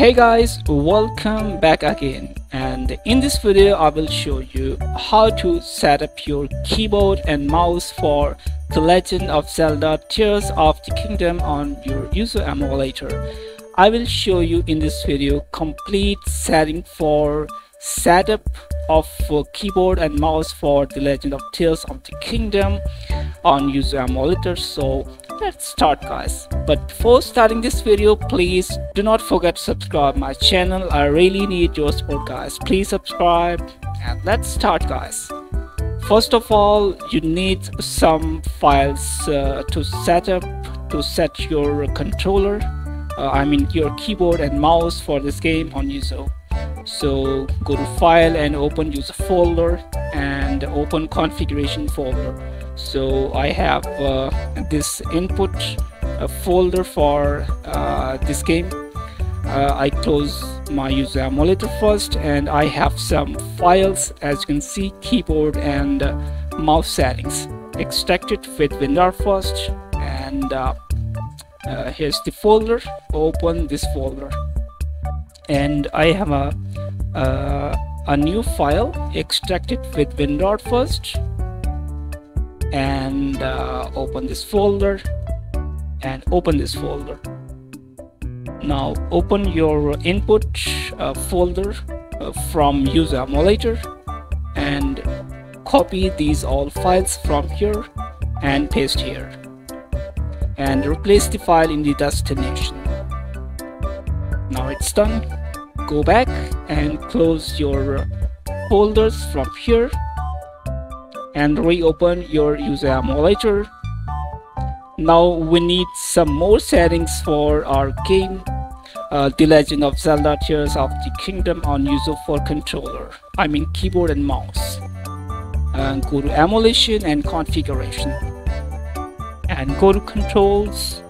hey guys welcome back again. And in this video i will show you how to set up your keyboard and mouse for the legend of zelda tears of the kingdom on your Yuzu emulator. I will show you in this video complete setting for setup of keyboard and mouse for the legend of tears of the kingdom on Yuzu emulator. So let's start guys. But before starting this video please do not forget to subscribe my channel. I really need your support guys. Please subscribe and let's start guys. First of all you need some files uh, to set up to set your controller uh, i mean your keyboard and mouse for this game on Yuzu so go to file and open Yuzu folder and open configuration folder so I have uh, this input uh, folder for uh, this game. Uh, I close my Yuzu emulator first and I have some files as you can see keyboard and uh, mouse settings. Extracted with WinRAR first and uh, here's the folder. Open this folder. And I have a a new file extracted with WinRAR first and uh, open this folder and open this folder. Now open your input uh, folder uh, from Yuzu emulator and copy these all files from here and paste here and replace the file in the destination. Now it's done. Go back and close your folders from here and reopen your Yuzu emulator now we need some more settings for our game. Uh, The Legend of Zelda Tears of the Kingdom on Yuzu for controller. I mean keyboard and mouse. And go to emulation and configuration. And go to controls.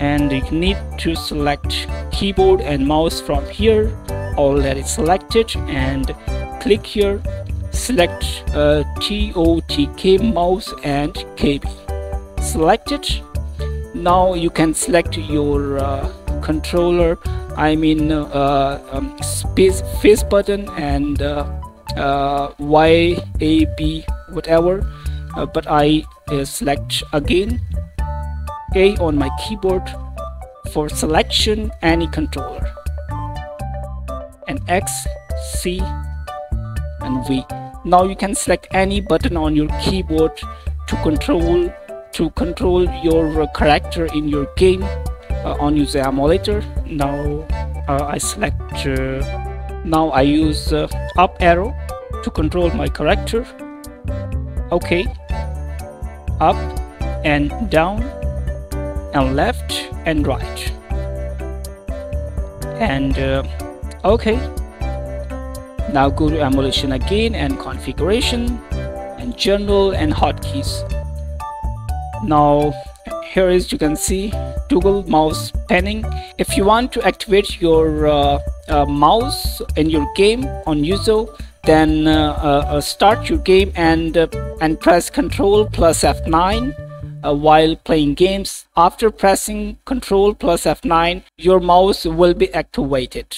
And you need to select keyboard and mouse from here. Already selected and click here select uh, TOTK mouse and KB select it. Now you can select your uh, controller I mean uh, um, space face button and uh, uh Y A B whatever. Uh, but I select again. A on my keyboard for selection any controller. And X C and V now you can select any button on your keyboard to control to control your character in your game uh, on Yuzu emulator. Now uh, I select uh, now I use uh, up arrow to control my character. Okay. Up and down and left and right. And uh, okay now go to emulation again and configuration and general and hotkeys. Now here is you can see toggle mouse panning. If you want to activate your uh, uh, mouse in your game on Yuzu, then uh, uh, uh start your game and uh, and press Control plus F9 while playing games. After pressing Control plus F9, your mouse will be activated.